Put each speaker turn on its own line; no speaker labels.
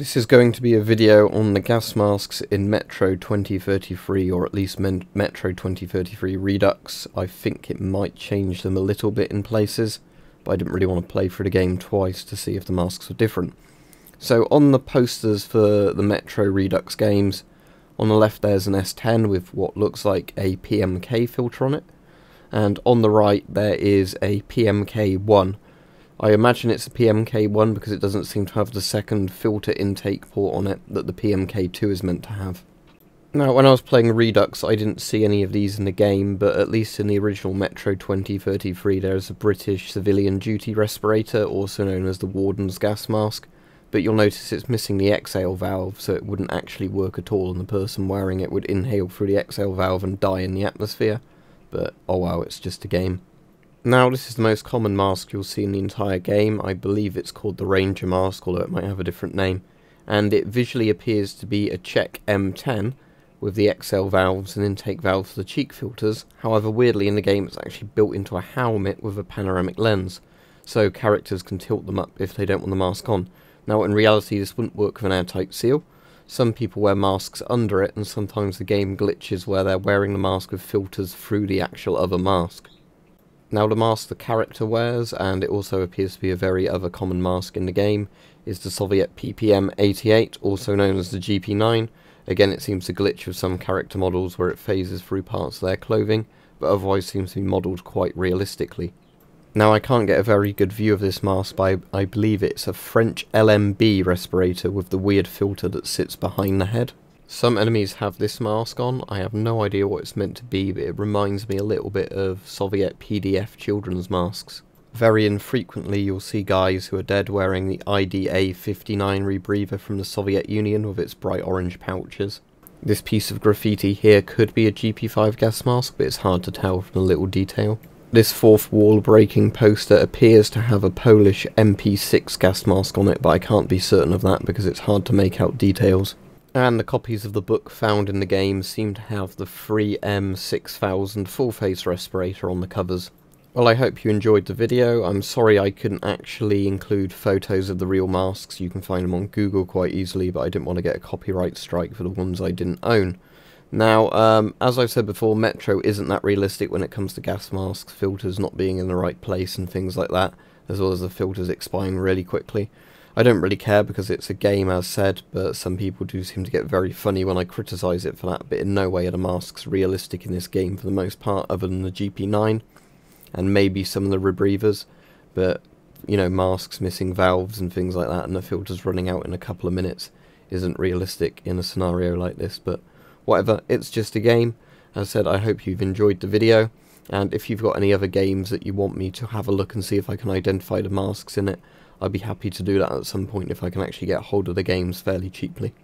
This is going to be a video on the gas masks in Metro 2033, or at least Metro 2033 Redux. I think it might change them a little bit in places, but I didn't really want to play through the game twice to see if the masks were different. So on the posters for the Metro Redux games, on the left there's an S10 with what looks like a PMK filter on it, and on the right there is a PMK1 I imagine it's a PMK1 because it doesn't seem to have the second filter intake port on it that the PMK2 is meant to have. Now, when I was playing Redux, I didn't see any of these in the game, but at least in the original Metro 2033 there is a British civilian duty respirator, also known as the Warden's gas mask, but you'll notice it's missing the exhale valve, so it wouldn't actually work at all, and the person wearing it would inhale through the exhale valve and die in the atmosphere. But, oh wow, it's just a game. Now this is the most common mask you'll see in the entire game. I believe it's called the Ranger mask, although it might have a different name. And it visually appears to be a Czech M10 with the exhale valves and intake valves for the cheek filters. However, weirdly in the game it's actually built into a helmet with a panoramic lens. So characters can tilt them up if they don't want the mask on. Now in reality this wouldn't work with an airtight seal. Some people wear masks under it and sometimes the game glitches where they're wearing the mask with filters through the actual other mask. Now the mask the character wears, and it also appears to be a very other common mask in the game, is the Soviet PPM-88, also known as the GP9. Again, it seems to glitch with some character models where it phases through parts of their clothing, but otherwise seems to be modelled quite realistically. Now I can't get a very good view of this mask, but I, I believe it's a French LMB respirator with the weird filter that sits behind the head. Some enemies have this mask on. I have no idea what it's meant to be, but it reminds me a little bit of Soviet PDF children's masks. Very infrequently you'll see guys who are dead wearing the IDA-59 rebreather from the Soviet Union with its bright orange pouches. This piece of graffiti here could be a GP5 gas mask, but it's hard to tell from the little detail. This fourth wall breaking poster appears to have a Polish MP6 gas mask on it, but I can't be certain of that because it's hard to make out details. And the copies of the book found in the game seem to have the 3M6000 full face respirator on the covers. Well, I hope you enjoyed the video. I'm sorry I couldn't actually include photos of the real masks. You can find them on Google quite easily, but I didn't want to get a copyright strike for the ones I didn't own. Now, um, as I've said before, Metro isn't that realistic when it comes to gas masks, filters not being in the right place and things like that, as well as the filters expiring really quickly. I don't really care because it's a game as said, but some people do seem to get very funny when I criticise it for that, but in no way are the masks realistic in this game for the most part, other than the GP9, and maybe some of the rebreathers, but, you know, masks missing valves and things like that, and the filters running out in a couple of minutes isn't realistic in a scenario like this, but whatever, it's just a game. As said, I hope you've enjoyed the video, and if you've got any other games that you want me to have a look and see if I can identify the masks in it, I'd be happy to do that at some point if I can actually get hold of the games fairly cheaply.